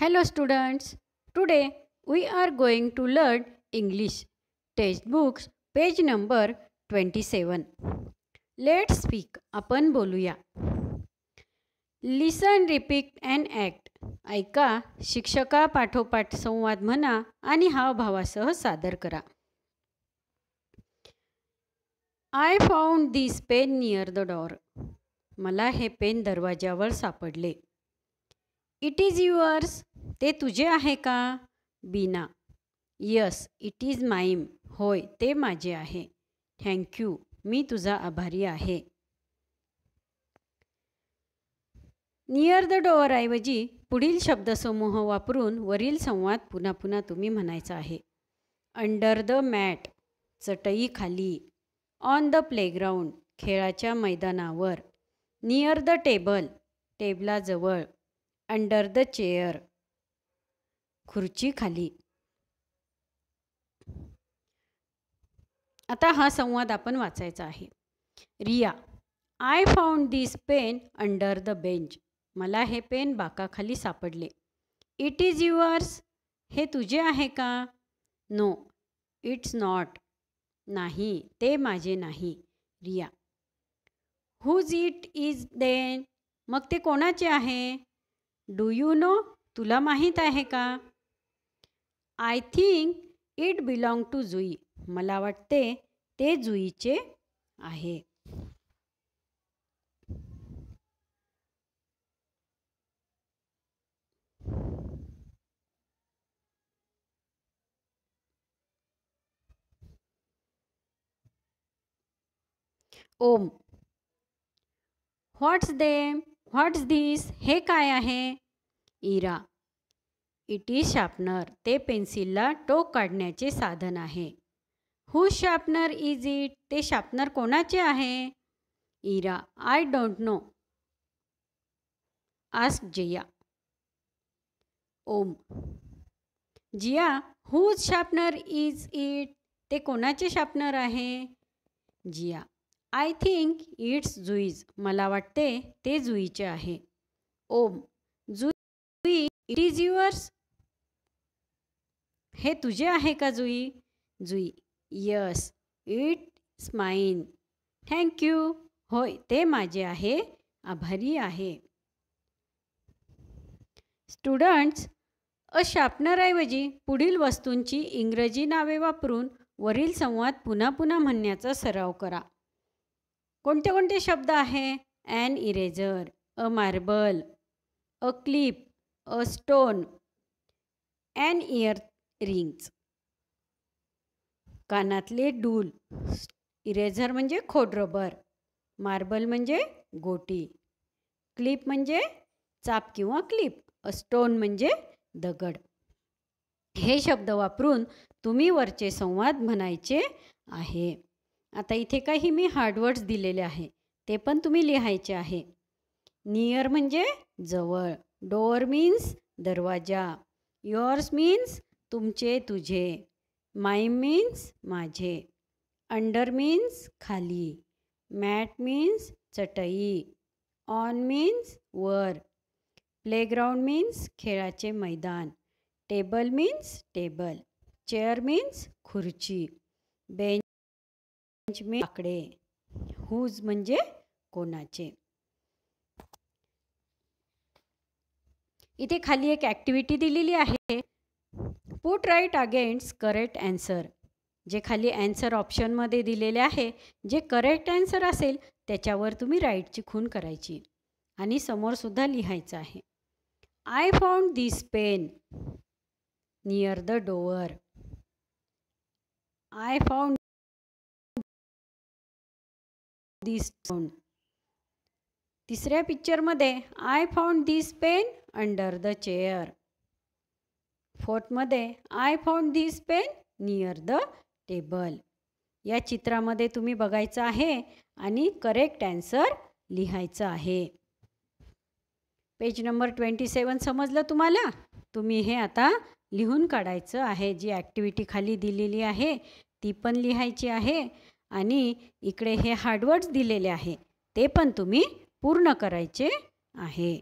Hello students. Today we are going to learn English textbooks page number 27. Let's speak. आपण बोलूया. लिसन repeat and act ऐका शिक्षका पाठोपाठ संवाद म्हणा आणि हावभावासह सादर करा I found this pen near the door मला हे पेन दरवाज्यावर सापडले इट इज युअर्स ते तुझे आहे का? Beena. Yes it is mine होय ते माझे आहे. थँक्यू मी तुझा आभारी आहे. नियर द डोअरऐवजी पुढील शब्दसमूह वापरून वरील संवाद पुन्हा पुन्हा तुम्ही म्हणायचा आहे. अंडर द मॅट चटई खाली. ऑन द प्लेग्राऊंड खेळाच्या मैदानावर. नियर द टेबल टेबलाजवळ अंडर द चेअर खुर्ची खाली. आता हा संवाद आपण वाचायचा आहे. Riya I found this pen under the bench मला हे पेन बाकाखाली सापडले. इट इज युअर्स हे तुझे आहे का? नो इट्स नॉट नाही ते माझे नाही. Riya whose it is then मग ते कोणाचे आहे? डू यू नो तुला माहीत आहे का? I think it belong to Jui मला वाटते ते जुईचे आहे. ओम. व्हॉट्स देम व्हॉट्स दिस हे काय आहे? इरा. इट शार्पनर ते पेन्सिलला टोक काढण्याचे साधन आहे. हू शार्पनर इज इट ते शार्पनर कोणाचे आहे? Ira. I don't know ask Jiya. Om. Jiya whose sharpener is it ते कोणाचे शार्पनर आहे? जिया. आय थिंक इट्स जुईज मला वाटते ते जुईचे आहे. ओम. इट इज युअर्स हे तुझे आहे का Jui? Jui yes it mine thank you होय ते माझे आहे. आभारी आहे. स्टुडंट्स अ शार्पनरऐवजी पुढील वस्तूंची इंग्रजी नावे वापरून वरील संवाद पुन्हा पुन्हा म्हणण्याचा सराव करा. कोणते कोणते शब्द आहे? An eraser a marble a clip a stone and earrings. कानातले डूल इरेझर म्हणजे खोडरबर मार्बल म्हणजे गोटी क्लिप म्हणजे चाप किंवा क्लिप अ स्टोन म्हणजे दगड. हे शब्द वापरून तुम्ही वरचे संवाद म्हणायचे आहे. आता इथे काही मी हार्डवर्ड्स दिलेले आहे ते पण तुम्ही लिहायचे आहे. नियर म्हणजे जवळ. डोअर मीन्स दरवाजा. युअर्स मीन्स तुमचे तुझे. माय मीन्स माझे. अंडर मीन्स खाली. मॅट मीन्स चटई. ऑन मीन्स वर. प्लेग्राऊंड मीन्स खेळाचे मैदान. Table means table chair means खुर्ची. बेंच मी आकडे हुज म्हणजे कोणाचे? इथे खाली एक ॲक्टिव्हिटी दिलेली आहे. Put right against correct answer जे खाली ॲन्सर ऑप्शनमध्ये दिलेले आहे. जे करेक्ट ॲन्सर असेल त्याच्यावर तुम्ही राईटची खून करायची. आणि समोरसुद्धा लिहायचं आहे. I found this pen near the door I found this sound तिसऱ्या पिक्चरमध्ये I found this pen under the chair फोर्थमध्ये I found this pen near the table या चित्रामध्ये तुम्ही बघायचं आहे आणि करेक्ट ॲन्सर लिहायचं आहे. पेज नंबर ट्वेंटी सेवन समजलं तुम्हाला? तुम्ही हे आता लिहून काढायचं आहे. जी ॲक्टिव्हिटी खाली दिलेली आहे ती पण लिहायची आहे आणि इकडे हे हार्डवर्ड्स दिलेले आहे. ते पण तुम्ही पूर्ण करायचे आहे.